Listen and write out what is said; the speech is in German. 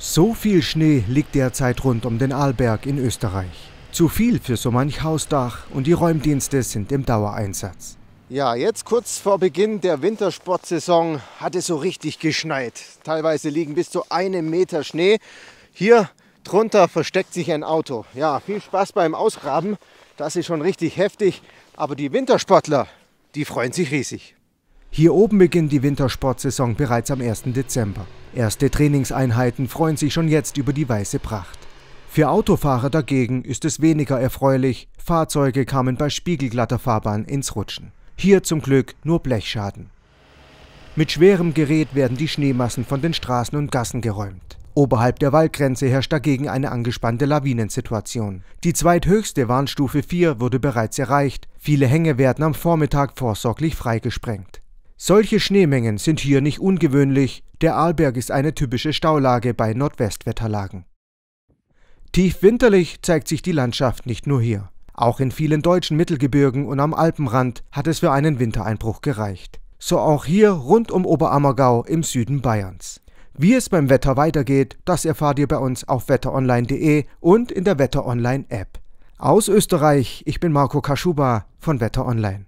So viel Schnee liegt derzeit rund um den Arlberg in Österreich. Zu viel für so manch Hausdach und die Räumdienste sind im Dauereinsatz. Ja, jetzt kurz vor Beginn der Wintersportsaison hat es so richtig geschneit. Teilweise liegen bis zu einem Meter Schnee. Hier drunter versteckt sich ein Auto. Ja, viel Spaß beim Ausgraben. Das ist schon richtig heftig. Aber die Wintersportler, die freuen sich riesig. Hier oben beginnt die Wintersportsaison bereits am 1. Dezember. Erste Trainingseinheiten freuen sich schon jetzt über die weiße Pracht. Für Autofahrer dagegen ist es weniger erfreulich. Fahrzeuge kamen bei spiegelglatter Fahrbahn ins Rutschen. Hier zum Glück nur Blechschaden. Mit schwerem Gerät werden die Schneemassen von den Straßen und Gassen geräumt. Oberhalb der Waldgrenze herrscht dagegen eine angespannte Lawinensituation. Die zweithöchste Warnstufe 4 wurde bereits erreicht. Viele Hänge werden am Vormittag vorsorglich freigesprengt. Solche Schneemengen sind hier nicht ungewöhnlich. Der Arlberg ist eine typische Staulage bei Nordwestwetterlagen. Tief winterlich zeigt sich die Landschaft nicht nur hier. Auch in vielen deutschen Mittelgebirgen und am Alpenrand hat es für einen Wintereinbruch gereicht. So auch hier rund um Oberammergau im Süden Bayerns. Wie es beim Wetter weitergeht, das erfahrt ihr bei uns auf wetteronline.de und in der Wetter Online App. Aus Österreich, ich bin Marco Kaschuba von Wetter Online.